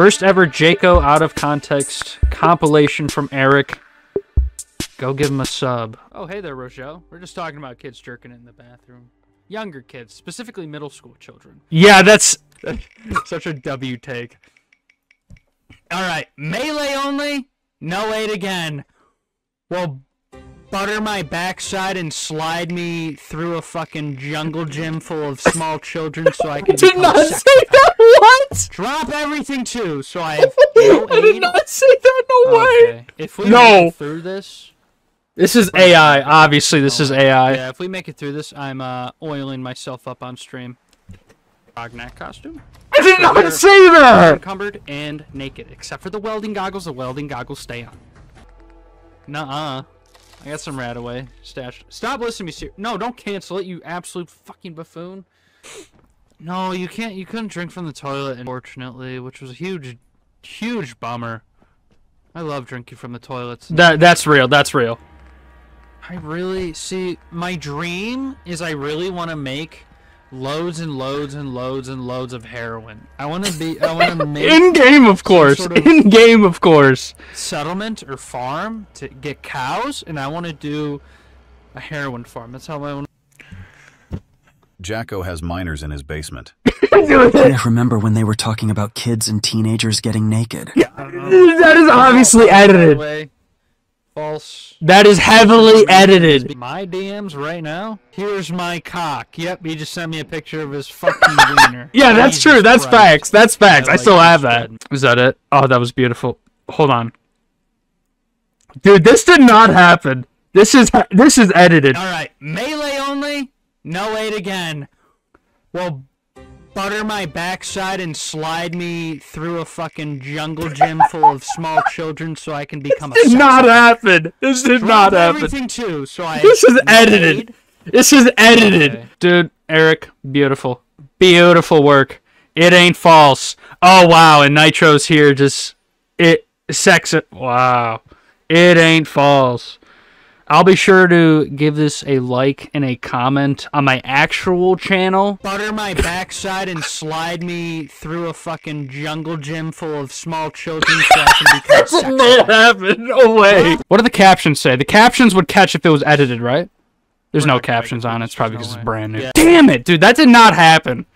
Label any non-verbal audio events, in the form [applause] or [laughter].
First ever Jaco out of context compilation from Eric. Go give him a sub. Oh, hey there, Rochelle. We're just talking about kids jerking in the bathroom. Younger kids, specifically middle school children. Yeah, that's [laughs] such a W take. All right, melee only. No aid again. Well, butter my backside and slide me through a fucking jungle gym full of small children so I can. [laughs] Did become not say that. What? Drop everything too, so I have [laughs] no I did not say that. No way. Okay. If we No. make it through this, This is AI. Obviously, this is AI. yeah, if we make it through this, I'm uh, oiling myself up on stream. Cognac costume. I did We're not say that. Encumbered and naked, except for the welding goggles. The welding goggles stay on. Nuh-uh. I got some RadAway stashed. Stop listening to me. Ser- no, don't cancel it, you absolute fucking buffoon. No, you can't. You couldn't drink from the toilet, unfortunately, which was a huge, huge bummer. I love drinking from the toilets. That that's real. That's real. I really see my dream is I really want to make loads and loads and loads and loads of heroin. I want to be I want to [laughs] make In game, of course. sort of- In game, of course. settlement or farm to get cows and I want to do a heroin farm. That's how I want Jaco has minors in his basement. [laughs] I remember when they were talking about kids and teenagers getting naked. Yeah, uh-huh. That is obviously edited. False. That is heavily edited. My DMs right now. Here's my cock. Yep, he just sent me a picture of his fucking [laughs] wiener. Yeah, that's Jesus true. That's Christ. facts. That's facts. I I like still this have that. Is that it? Oh, that was beautiful. Hold on. Dude, this did not happen. This is this is edited. All right, melee only. No aid again. Well, butter my backside and slide me through a fucking jungle gym full of small children so I can become a. This did not happen. This did not Drop happen. Everything too. So I. This is edited. aid. This is edited. Okay. Dude, Eric, beautiful. Beautiful work. It ain't false. Oh wow, and Nitro's here just it sex it. Wow. It ain't false. I'll be sure to give this a like and a comment on my actual channel. Butter my backside and slide me through a fucking jungle gym full of small children so I can become [laughs] a sex That happened. No way. What do the captions say? The captions would catch if it was edited, right? There's We're no not captions on it. It's probably because no it's brand new. Yeah. Damn it, dude. That did not happen.